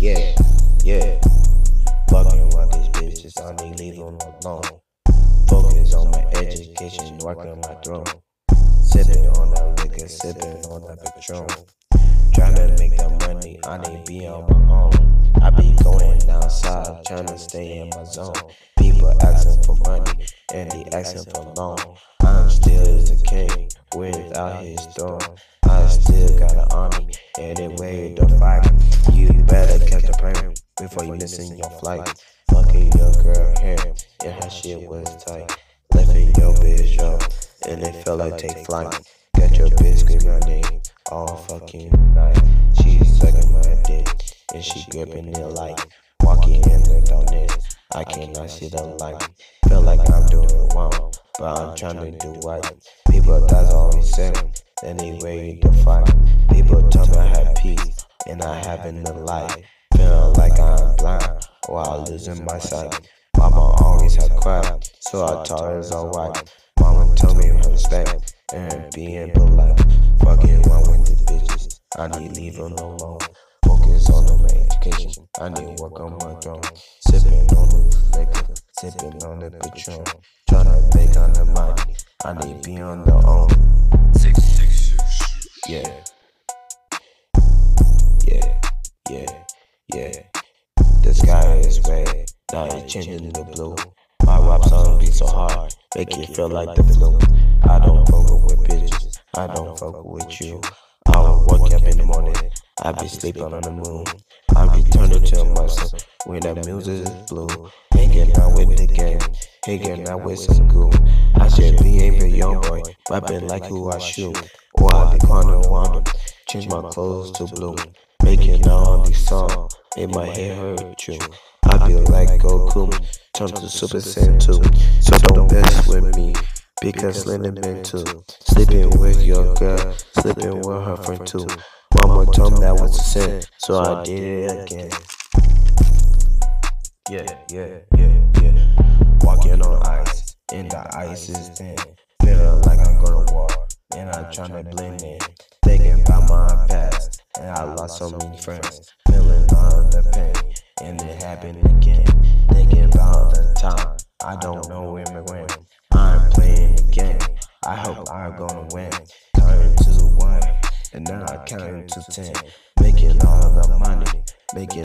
Yeah, yeah. Fucking with these bitches, I need leave them alone. Focus on my education, working my throne. Sipping on that liquor, sipping on that Patron. Trying to make that money, I need be on my own. I be going outside, trying to stay in my zone. People asking for money, and they asking for loan. I'm still the king, without his throne. I still got an army, and it ready to fight. You better catch the plane before you missing your flight. Fucking your girl hair, yeah, her shit was tight. Lifting your bitch up, and it felt like take flight. Got your bitch screaming my name all fucking night. She's sucking my dick, and she gripping it like walking in the darkness. I cannot see the light. Feel like I'm doing wrong, but I'm trying to do right. People that's saying, and they ready to fight. People tell me I have peace, and I haven't the light. Feeling like I'm blind while losing my sight. Mama always had cried, so I taught her it's alright. Mama told me respect and being polite. Fucking one with the bitches, I need leave them alone. Focus on my education, I need work on my throne. Sipping on the liquor, sipping on the Patron. Tryna make on the money, I need be on the own. Yeah. Yeah, yeah, yeah. The sky is red, now it's changing to blue. My rap song be so hard, make you feel like the flu. I don't fuck with bitches, I don't fuck with you. I will wake up in the morning, I be sleeping on the moon. I be turning to myself when that music is blue. Gang, hanging out with some goon. I should be ain't a young boy, rapping like who I shoot. Or I be corner wonder, change my clothes to blue. Making all these songs, make my hair hurt you. I be like Goku, turn to Super Saiyan 2. So don't mess with me, because Lennon been too. Sleeping with your girl, sleeping with her friend too. One more time that was a sin, so I did it again. Yeah, yeah, yeah, yeah. And the ice. Feeling like I'm gonna walk, and I'm trying to blend in. Thinking about my past, and I lost so many friends. Feeling all the pain, and it happened again. Thinking about the time, I don't know when we win. I'm playing the game, I hope I'm gonna win. Counting to one, and then I count to ten.